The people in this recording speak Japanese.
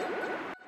you